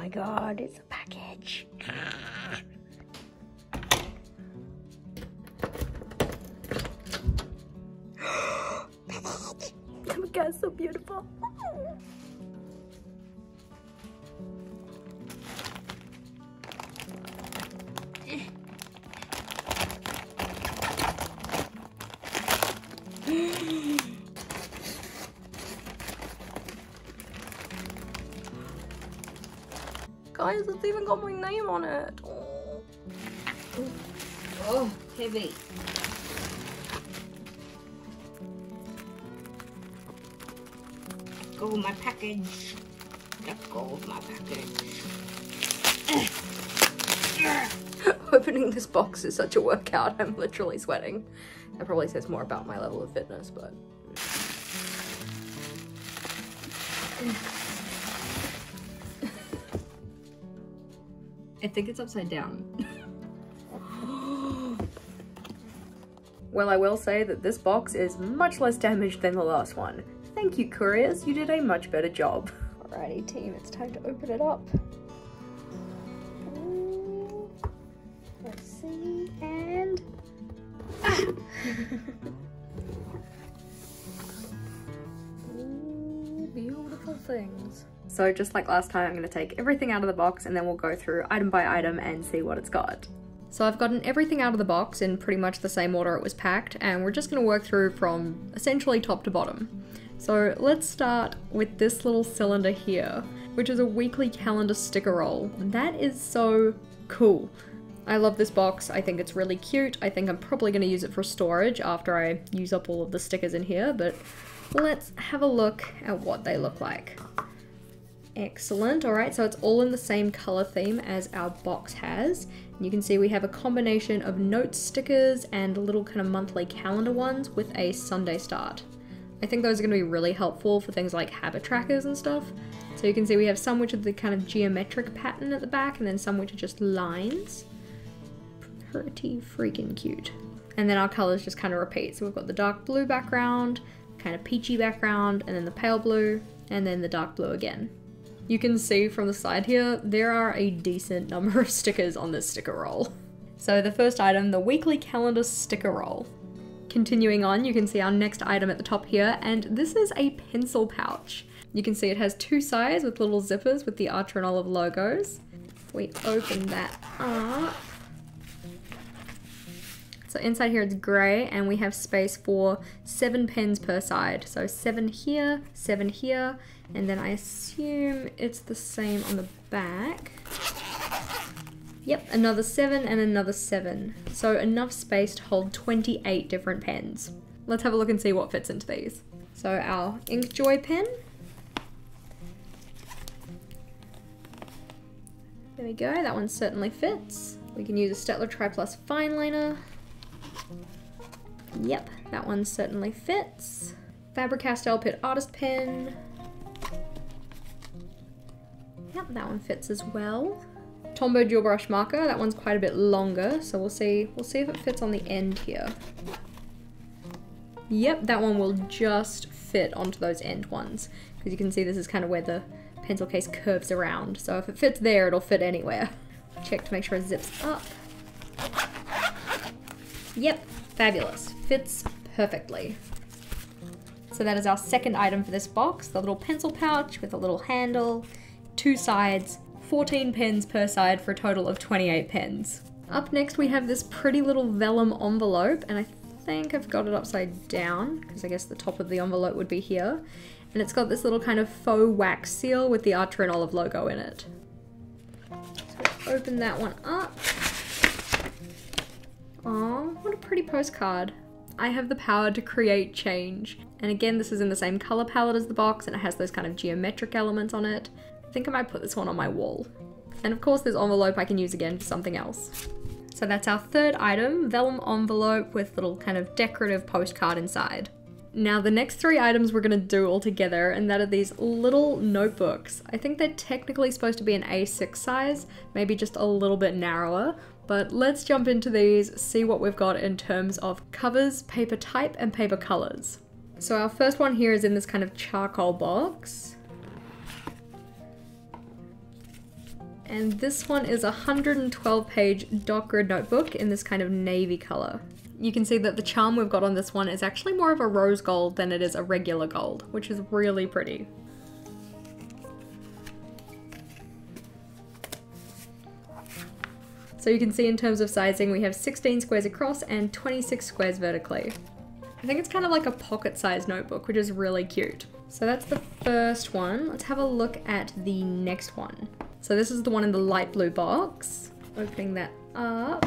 my god, it's a package. oh my god, so beautiful. Guys, it's even got my name on it. Oh. Oh, heavy. Go with my package. Let go of my package. Opening this box is such a workout. I'm literally sweating. That probably says more about my level of fitness, but. I think it's upside down. Well, I will say that this box is much less damaged than the last one. Thank you, couriers. You did a much better job. Alrighty, team, it's time to open it up. Ooh. Let's see, and... Ah! Ooh, beautiful things. So just like last time, I'm going to take everything out of the box and then we'll go through item by item and see what it's got. So I've gotten everything out of the box in pretty much the same order it was packed and we're just going to work through from essentially top to bottom. So let's start with this little cylinder here, which is a weekly calendar sticker roll. That is so cool. I love this box, I think it's really cute. I think I'm probably going to use it for storage after I use up all of the stickers in here, but let's have a look at what they look like. Excellent. All right, so it's all in the same color theme as our box has. You can see we have a combination of note stickers and little kind of monthly calendar ones with a Sunday start. I think those are going to be really helpful for things like habit trackers and stuff. So you can see we have some which are the kind of geometric pattern at the back and then some which are just lines. Pretty freaking cute. And then our colors just kind of repeat. So we've got the dark blue background, kind of peachy background, and then the pale blue, and then the dark blue again. You can see from the side here, there are a decent number of stickers on this sticker roll. So the first item, the weekly calendar sticker roll. Continuing on, you can see our next item at the top here, and this is a pencil pouch. You can see it has two sides with little zippers with the Archer and Olive logos. We open that up, so inside here it's grey and we have space for seven pens per side. So seven here, seven here, and then I assume it's the same on the back. Yep, another seven and another seven. So enough space to hold 28 different pens. Let's have a look and see what fits into these. So our Inkjoy pen. There we go, that one certainly fits. We can use a Staedtler Tri Plus fine liner. Yep, that one certainly fits. Faber-Castell Pitt Artist Pen. Yep, that one fits as well. Tombow Dual Brush Marker, that one's quite a bit longer, so we'll see, we'll see if it fits on the end here. Yep, that one will just fit onto those end ones, because you can see this is kind of where the pencil case curves around, so if it fits there, it'll fit anywhere. Check to make sure it zips up. Yep, fabulous. Fits perfectly. So that is our second item for this box, the little pencil pouch with a little handle, two sides, 14 pens per side for a total of 28 pens. Up next we have this pretty little vellum envelope and I think I've got it upside down because I guess the top of the envelope would be here. And it's got this little kind of faux wax seal with the Archer and Olive logo in it. So open that one up. Aw, what a pretty postcard. I have the power to create change. And again, this is in the same color palette as the box and it has those kind of geometric elements on it. I think I might put this one on my wall. And of course this envelope I can use again for something else. So that's our third item, vellum envelope with little kind of decorative postcard inside. Now the next three items we're going to do all together and that are these little notebooks. I think they're technically supposed to be an A6 size, maybe just a little bit narrower, but let's jump into these, see what we've got in terms of covers, paper type, and paper colors. So our first one here is in this kind of charcoal box. And this one is a 112 page grid notebook in this kind of navy color. You can see that the charm we've got on this one is actually more of a rose gold than it is a regular gold, which is really pretty. So you can see in terms of sizing, we have 16 squares across and 26 squares vertically. I think it's kind of like a pocket sized notebook, which is really cute. So that's the first one. Let's have a look at the next one. So this is the one in the light blue box. Opening that up.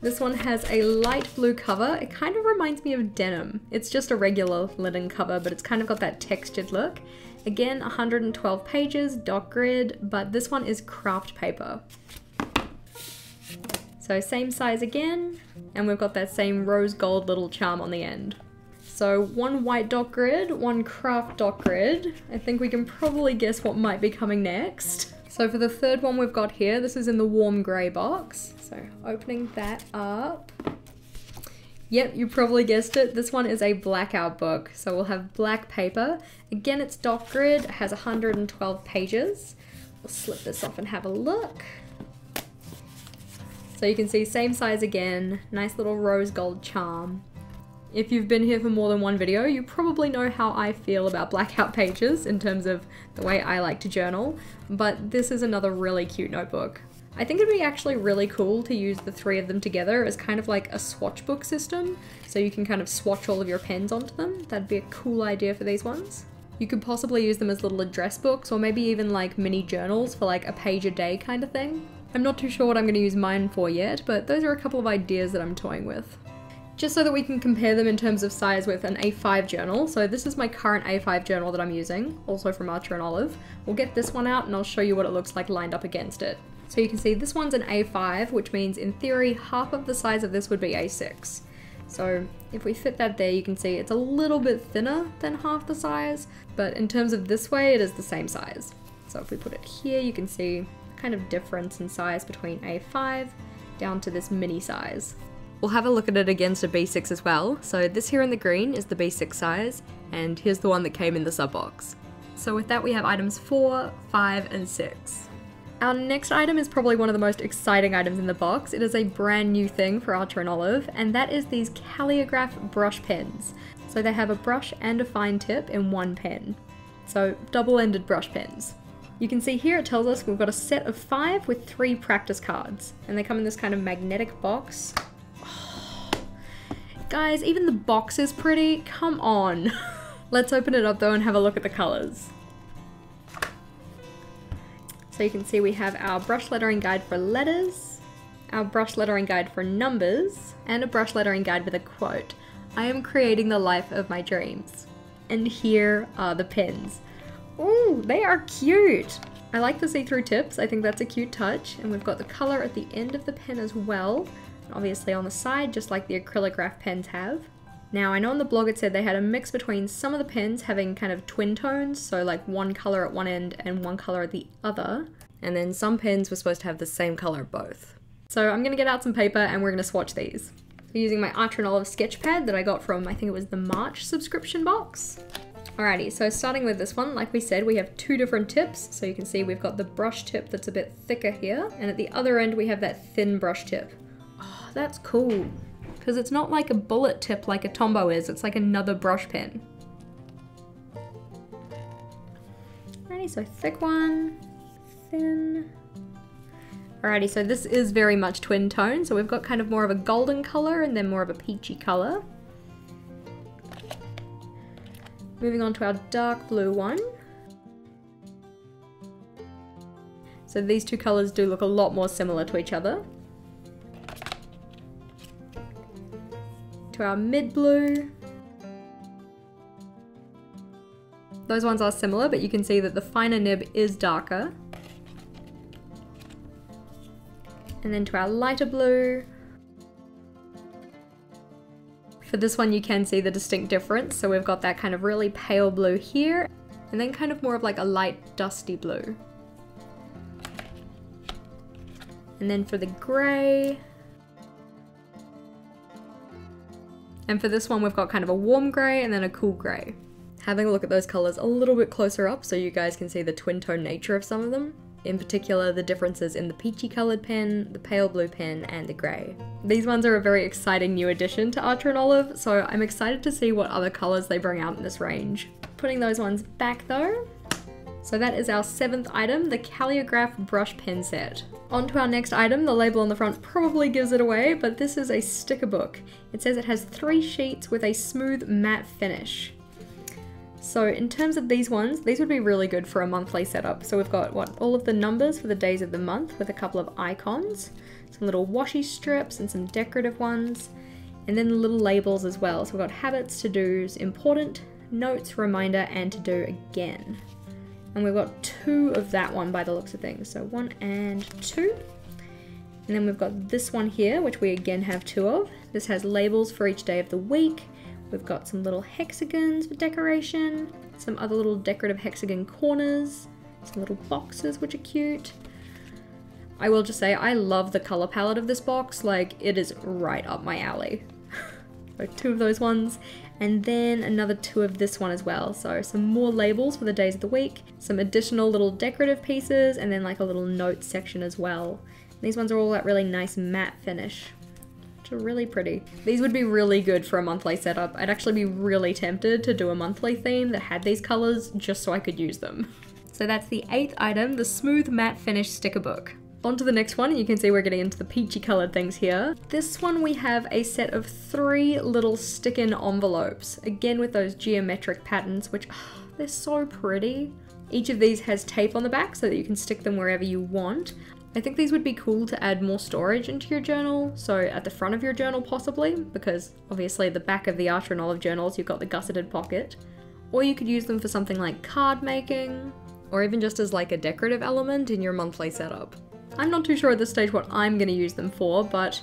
This one has a light blue cover. It kind of reminds me of denim. It's just a regular linen cover, but it's kind of got that textured look. Again, 112 pages, dot grid, but this one is craft paper. So same size again, and we've got that same rose gold little charm on the end. So one white dot grid, one craft dot grid. I think we can probably guess what might be coming next. So for the third one we've got here, this is in the warm grey box. So opening that up. Yep, you probably guessed it. This one is a blackout book. So we'll have black paper. Again, it's dot grid, it has 112 pages. We'll slip this off and have a look. So you can see same size again, nice little rose gold charm. If you've been here for more than one video, you probably know how I feel about blackout pages in terms of the way I like to journal, but this is another really cute notebook. I think it'd be actually really cool to use the three of them together as kind of like a swatch book system, so you can kind of swatch all of your pens onto them. That'd be a cool idea for these ones. You could possibly use them as little address books or maybe even like mini journals for like a page a day kind of thing. I'm not too sure what I'm going to use mine for yet, but those are a couple of ideas that I'm toying with. Just so that we can compare them in terms of size with an A5 journal. So this is my current A5 journal that I'm using, also from Archer and Olive. We'll get this one out and I'll show you what it looks like lined up against it. So you can see this one's an A5, which means in theory half of the size of this would be A6. So if we fit that there, you can see it's a little bit thinner than half the size, but in terms of this way, it is the same size. So if we put it here, you can see kind of difference in size between A5 down to this mini size. We'll have a look at it against a B6 as well. So this here in the green is the B6 size, and here's the one that came in the sub box. So with that we have items 4, 5, and 6. Our next item is probably one of the most exciting items in the box. It is a brand new thing for Archer and Olive, and that is these Calligraph brush pens. So they have a brush and a fine tip in one pen. So double-ended brush pens. You can see here it tells us we've got a set of five with three practice cards. And they come in this kind of magnetic box. Guys, even the box is pretty. Come on. Let's open it up though and have a look at the colors. So you can see we have our brush lettering guide for letters, our brush lettering guide for numbers, and a brush lettering guide with a quote. I am creating the life of my dreams. And here are the pins. Ooh, they are cute. I like the see-through tips. I think that's a cute touch. And we've got the color at the end of the pen as well. Obviously on the side, just like the Acrylograph pens have. Now, I know on the blog it said they had a mix between some of the pens having kind of twin tones, so like one color at one end and one color at the other. And then some pens were supposed to have the same color both. So I'm gonna get out some paper and we're gonna swatch these. Using my Archer and Olive sketch pad that I got from, I think it was the March subscription box. Alrighty, so starting with this one, like we said, we have two different tips. So you can see we've got the brush tip that's a bit thicker here, and at the other end we have that thin brush tip. That's cool. Because it's not like a bullet tip like a Tombow is, it's like another brush pen. Alrighty, so thick one, thin. Alrighty, so this is very much twin tone, so we've got kind of more of a golden color and then more of a peachy color. Moving on to our dark blue one. So these two colours do look a lot more similar to each other. To our mid blue. Those ones are similar, but you can see that the finer nib is darker. And then to our lighter blue. For this one you can see the distinct difference. So we've got that kind of really pale blue here and then kind of more of like a light dusty blue. And then for the grey, and for this one we've got kind of a warm grey and then a cool grey. Having a look at those colours a little bit closer up so you guys can see the twin tone nature of some of them. in particular the differences in the peachy coloured pen, the pale blue pen, and the grey. These ones are a very exciting new addition to Archer and Olive, so I'm excited to see what other colours they bring out in this range. Putting those ones back though, so that is our seventh item, the Calligraph brush pen set. On to our next item, the label on the front probably gives it away, but this is a sticker book. It says it has three sheets with a smooth matte finish. So in terms of these ones, these would be really good for a monthly setup. So we've got what all of the numbers for the days of the month with a couple of icons, some little washi strips and some decorative ones, and then little labels as well. So we've got habits, to-dos, important, notes, reminder, and to do again. And we've got two of that one by the looks of things. So one and two. And then we've got this one here, which we again have two of. This has labels for each day of the week. We've got some little hexagons for decoration, some other little decorative hexagon corners, some little boxes which are cute. I will just say I love the color palette of this box, like it is right up my alley. So two of those ones, and then another two of this one as well. So some more labels for the days of the week, some additional little decorative pieces, and then like a little note section as well. These ones are all that really nice matte finish, which are really pretty. These would be really good for a monthly setup. I'd actually be really tempted to do a monthly theme that had these colors just so I could use them. So that's the eighth item, the Smooth Matte Finish Sticker Book. On to the next one, you can see we're getting into the peachy coloured things here. This one we have a set of three little stick-in envelopes, again with those geometric patterns, which oh, they're so pretty. Each of these has tape on the back so that you can stick them wherever you want. I think these would be cool to add more storage into your journal, so at the front of your journal possibly, because obviously the back of the Archer and Olive journals you've got the gusseted pocket. Or you could use them for something like card making, or even just as like a decorative element in your monthly setup. I'm not too sure at this stage what I'm going to use them for, but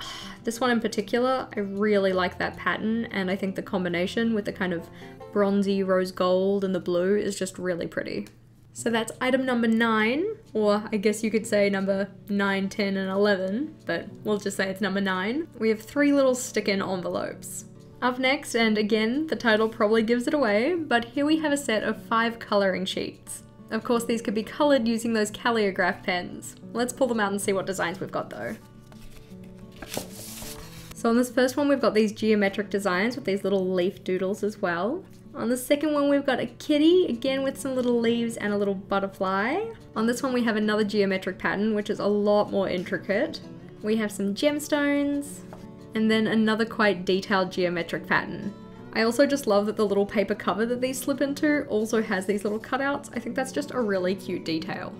this one in particular, I really like that pattern and I think the combination with the kind of bronzy rose gold and the blue is just really pretty. So that's item number 9, or I guess you could say number 9, 10 and 11, but we'll just say it's number 9. We have three little stick-in envelopes. Up next, and again, the title probably gives it away, but here we have a set of five colouring sheets. Of course, these could be coloured using those Calligraph pens. Let's pull them out and see what designs we've got though. So on this first one, we've got these geometric designs with these little leaf doodles as well. On the second one, we've got a kitty, again with some little leaves and a little butterfly. On this one, we have another geometric pattern, which is a lot more intricate. We have some gemstones, and then another quite detailed geometric pattern. I also just love that the little paper cover that these slip into also has these little cutouts. I think that's just a really cute detail.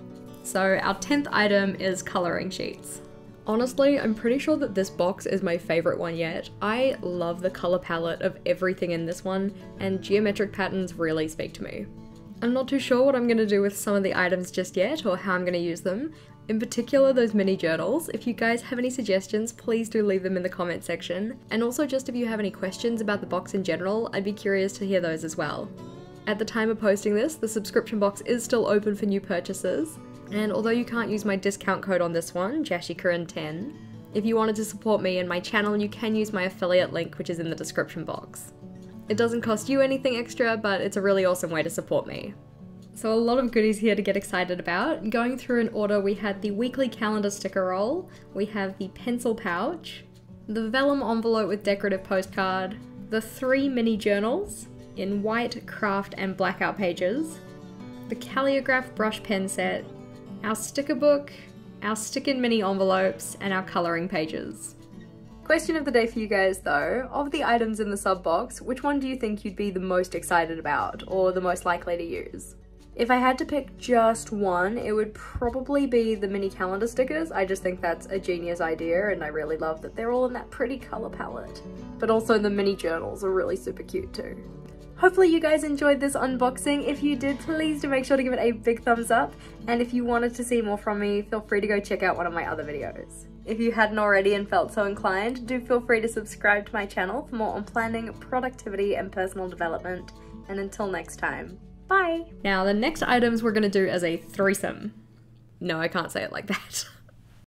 So our 10th item is colouring sheets. Honestly, I'm pretty sure that this box is my favourite one yet. I love the colour palette of everything in this one, and geometric patterns really speak to me. I'm not too sure what I'm going to do with some of the items just yet, or how I'm going to use them, in particular those mini journals. If you guys have any suggestions, please do leave them in the comment section. And also just if you have any questions about the box in general, I'd be curious to hear those as well. At the time of posting this, the subscription box is still open for new purchases. And although you can't use my discount code on this one, jashiicorrin10, if you wanted to support me and my channel, you can use my affiliate link which is in the description box. It doesn't cost you anything extra, but it's a really awesome way to support me. So a lot of goodies here to get excited about. Going through in order, we had the weekly calendar sticker roll, we have the pencil pouch, the vellum envelope with decorative postcard, the three mini journals in white, craft, and blackout pages, the calligraph brush pen set, our sticker book, our stick-in mini envelopes, and our colouring pages. Question of the day for you guys though, of the items in the sub box, which one do you think you'd be the most excited about or the most likely to use? If I had to pick just one, it would probably be the mini calendar stickers. I just think that's a genius idea and I really love that they're all in that pretty color palette. But also the mini journals are really super cute too. Hopefully you guys enjoyed this unboxing. If you did, please do make sure to give it a big thumbs up. And if you wanted to see more from me, feel free to go check out one of my other videos. If you hadn't already and felt so inclined, do feel free to subscribe to my channel for more on planning, productivity, and personal development. And until next time, Bye! Now, the next items we're gonna do as a threesome. No, I can't say it like that.